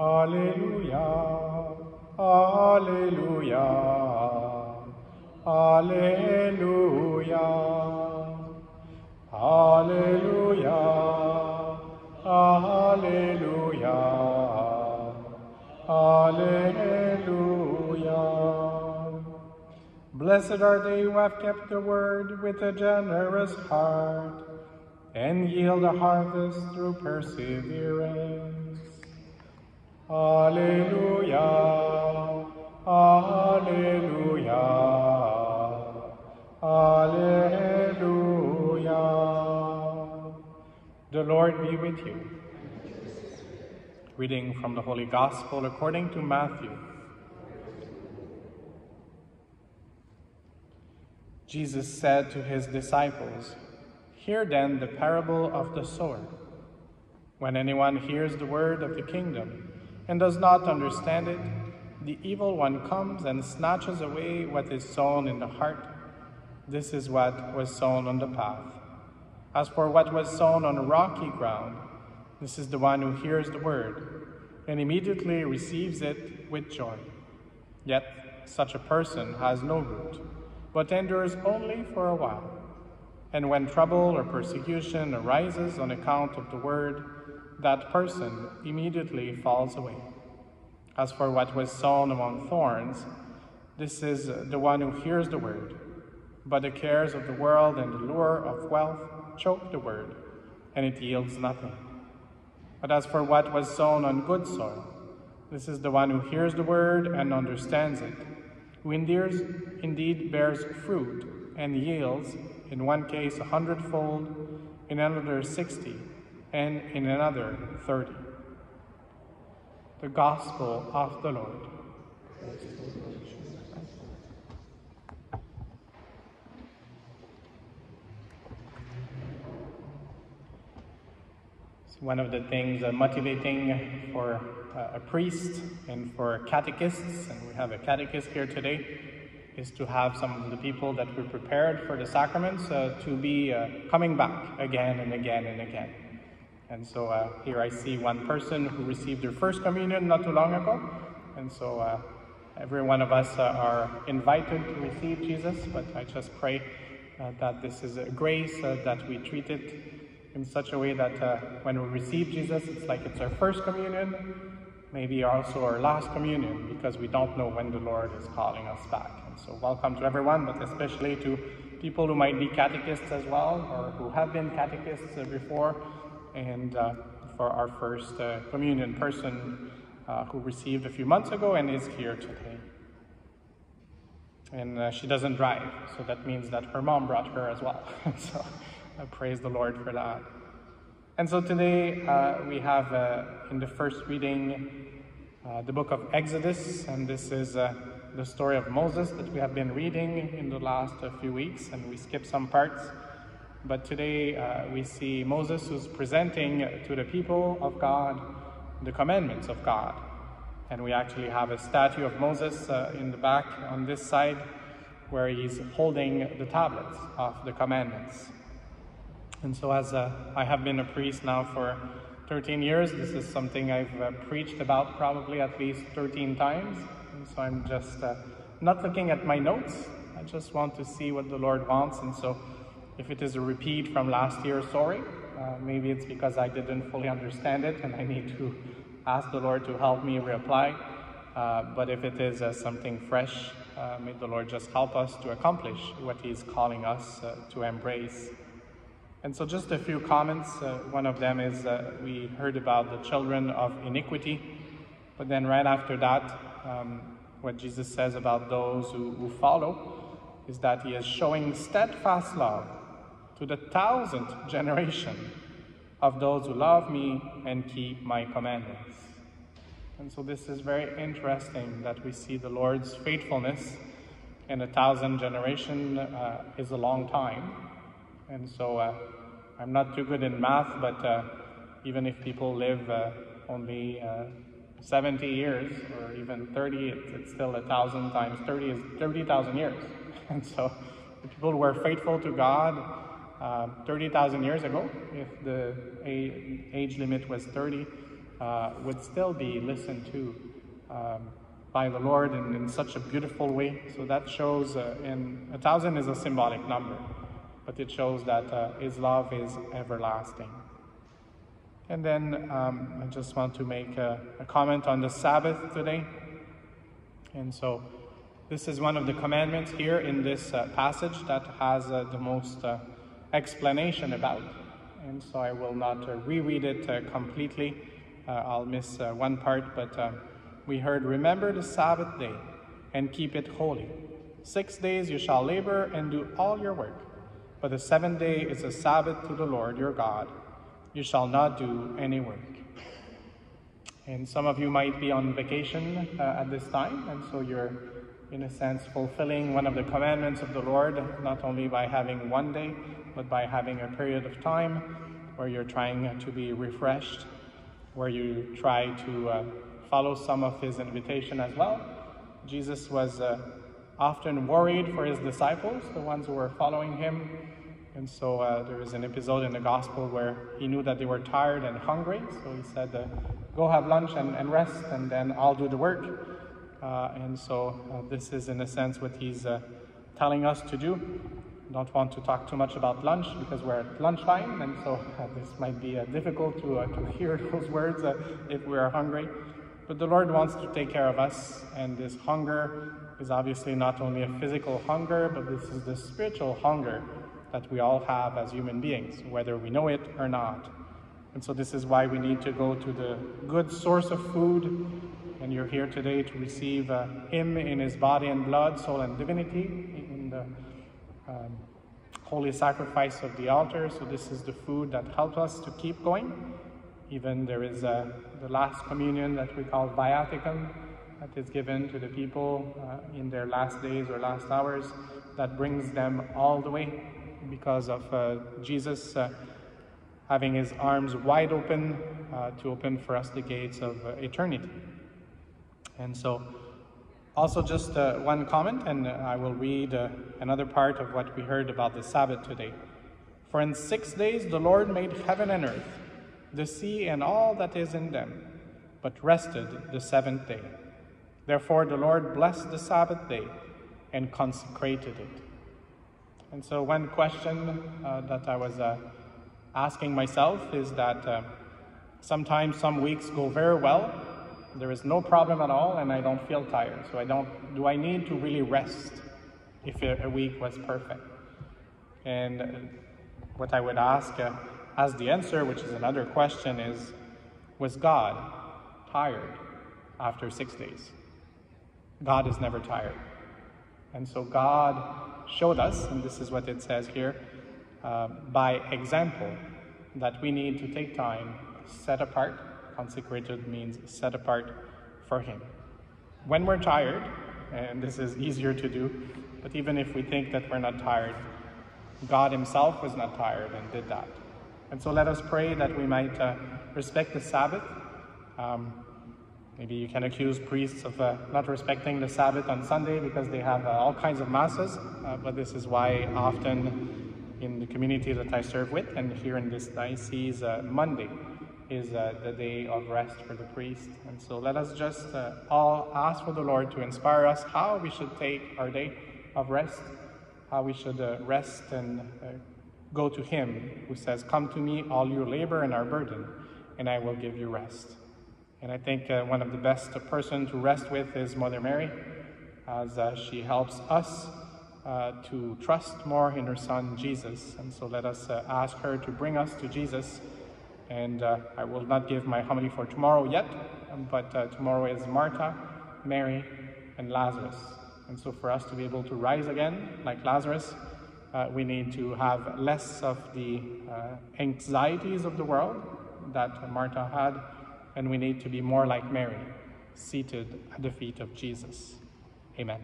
Alleluia, Alleluia, Alleluia, Alleluia, Alleluia, Alleluia. Blessed are they who have kept the word with a generous heart and yield a harvest through perseverance. Alleluia, Alleluia, Alleluia. The Lord be with you. Reading from the Holy Gospel according to Matthew. Jesus said to his disciples, Hear then the parable of the sower. When anyone hears the word of the kingdom and does not understand it, the evil one comes and snatches away what is sown in the heart. This is what was sown on the path. As for what was sown on rocky ground, this is the one who hears the word and immediately receives it with joy. Yet such a person has no root, but endures only for a while. And when trouble or persecution arises on account of the word, that person immediately falls away. As for what was sown among thorns, this is the one who hears the word, but the cares of the world and the lure of wealth choke the word, and it yields nothing. But as for what was sown on good soil, this is the one who hears the word and understands it, who indeed, indeed bears fruit and yields, in one case a hundredfold, in another sixty, and in another thirty. The Gospel of the Lord. one of the things uh, motivating for uh, a priest and for catechists, and we have a catechist here today, is to have some of the people that we prepared for the sacraments uh, to be uh, coming back again and again and again. And so uh, here I see one person who received their first communion not too long ago, and so uh, every one of us are invited to receive Jesus, but I just pray that this is a grace that we treat it in such a way that uh, when we receive Jesus, it's like it's our first communion, maybe also our last communion, because we don't know when the Lord is calling us back. And so, welcome to everyone, but especially to people who might be catechists as well, or who have been catechists uh, before, and uh, for our first uh, communion person uh, who received a few months ago and is here today. And uh, she doesn't drive, so that means that her mom brought her as well. so, I praise the Lord for that. And so today uh, we have uh, in the first reading uh, the book of Exodus, and this is uh, the story of Moses that we have been reading in the last uh, few weeks, and we skip some parts. But today uh, we see Moses who's presenting to the people of God the commandments of God. And we actually have a statue of Moses in the back on this side where he's holding the tablets of the commandments. And so, as uh, I have been a priest now for 13 years, this is something I've uh, preached about probably at least 13 times. And so, I'm just uh, not looking at my notes. I just want to see what the Lord wants. And so, if it is a repeat from last year, sorry. Uh, maybe it's because I didn't fully understand it and I need to ask the Lord to help me reapply. Uh, but if it is uh, something fresh, may the Lord just help us to accomplish what He's calling us to embrace. And so, just a few comments. Uh, one of them is uh, we heard about the children of iniquity, but then right after that, um, what Jesus says about those who, who follow is that he is showing steadfast love to the thousandth generation of those who love me and keep my commandments. And so, this is very interesting that we see the Lord's faithfulness in a thousand generation uh, is a long time. And so uh, I'm not too good in math, but uh, even if people live uh, only uh, 70 years or even 30, it's, it's still a thousand times 30 is 30,000 years. And so the people were faithful to God uh, 30,000 years ago, if the age limit was 30, uh, would still be listened to um, by the Lord in, in, such a beautiful way. So that shows, uh, in a thousand is a symbolic number, but it shows that uh, His love is everlasting. And then um, I just want to make a, a, comment on the Sabbath today. And so this is one of the commandments here in this uh, passage that has uh, the most uh, explanation about. And so I will not uh, reread it completely. I'll miss one part, but we heard, Remember the Sabbath day and keep it holy. Six days you shall labor and do all your work, but the seventh day is a Sabbath to the Lord your God. You shall not do any work. And some of you might be on vacation uh, at this time, and so you're, in a sense, fulfilling one of the commandments of the Lord, not only by having one day, but by having a period of time where you're trying to be refreshed, where you try to uh, follow some of his invitation as well. Jesus was uh, often worried for his disciples, the ones who were following him. And so uh, there is an episode in the gospel where he knew that they were tired and hungry. So he said, uh, Go have lunch and, and, rest, and then I'll do the work. Uh, and so uh, this is, in a sense, what he's telling us to do. Don't want to talk too much about lunch because we're at lunchtime, and so this might be uh, difficult to, uh, to hear those words uh, if we are hungry. But the Lord wants to take care of us, and this hunger is obviously not only a physical hunger, but this is the spiritual hunger that we all have as human beings, whether we know it or not. And so, this is why we need to go to the good source of food. And you're here today to receive uh, Him in His body and blood, soul and divinity holy sacrifice of the altar. So, this is the food that helps us to keep going. Even there is uh, the last communion that we call viaticum that is given to the people uh, in their last days or last hours that brings them all the way because of uh, Jesus uh, having his arms wide open uh, to open for us the gates of eternity. And so, also just one comment, and I will read another part of what we heard about the Sabbath today. For in six days the Lord made heaven and earth the sea and all that is in them, but rested the seventh day. Therefore the Lord blessed the Sabbath day and consecrated it. And so, one question uh, that I was uh, asking myself is that uh, sometimes some weeks go very well, there is no problem at all, and I don't feel tired. So, I don't, do I need to really rest if a week was perfect? And what I would ask uh, as the answer, which is another question, is Was God tired after six days? God is never tired. And so God showed us, and this is what it says here, uh, by example, that we need to take time set apart. Consecrated means set apart for Him. When we're tired, and this is easier to do, but even if we think that we're not tired, God Himself was not tired and did that. And so let us pray that we might uh, respect the Sabbath. Um, maybe you can accuse priests of uh, not respecting the Sabbath on Sunday because they have uh, all kinds of masses, uh, but this is why often in the community that I serve with and here in this diocese, uh, Monday is uh, the day of rest for the priest. And so let us just all ask for the Lord to inspire us how we should take our day of rest, how we should rest and Go to him who says, Come to me, all your labor and our burden, and I will give you rest. And I think uh, one of the best person to rest with is Mother Mary, as uh, she helps us uh, to trust more in her Son Jesus. And so let us uh, ask her to bring us to Jesus. And uh, I will not give my homily for tomorrow yet, but uh, tomorrow is Martha, Mary, and Lazarus. And so for us to be able to rise again, like Lazarus, uh, we need to have less of the uh, anxieties of the world that Martha had, and we need to be more like Mary, seated at the feet of Jesus. Amen.